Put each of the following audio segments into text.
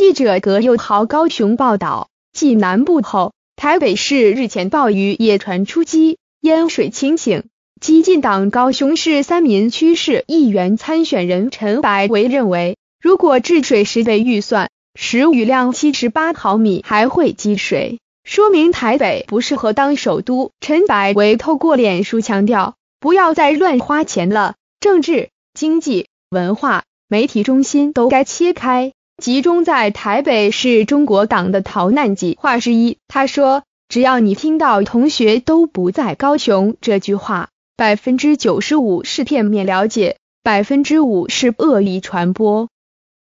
记者葛佑豪高雄报道，继南部后，台北市日前暴雨也传出积淹水情形。激进党高雄市三民区市议员参选人陈柏维认为，如果治水十倍预算，时雨量七十八毫米还会积水，说明台北不适合当首都。陈柏维透过脸书强调，不要再乱花钱了，政治、经济、文化、媒体中心都该切开，集中在台北是中国党的逃难计划之一。他说，只要你听到同学都不在高雄这句话。百分之九十五是片面了解，百分之五是恶意传播，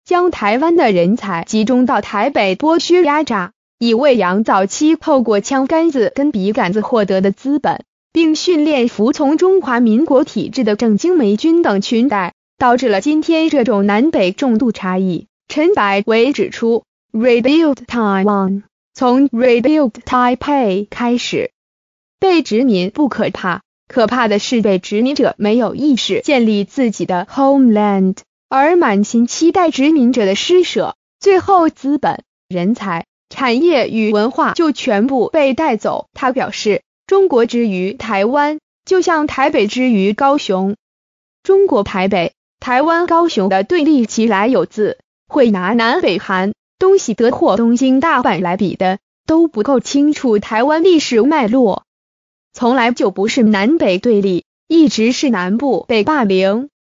将台湾的人才集中到台北剥削压榨，以喂养早期透过枪杆子跟笔杆子获得的资本，并训练服从中华民国体制的正经美军等群带，导致了今天这种南北重度差异。陈柏维指出，Rebuild Taiwan 从 Rebuild Taipei 开始，被殖民不可怕。可怕的是，被殖民者没有意识建立自己的 homeland，而满心期待殖民者的施舍，最后资本、人才、产业与文化就全部被带走。他表示，中国之于台湾，就像台北之于高雄。中国台北、台湾高雄的对立其来有自，会拿南北韩、东西德或东京大阪来比的，都不够清楚台湾历史脉络。从来就不是南北对立，一直是南部被霸凌，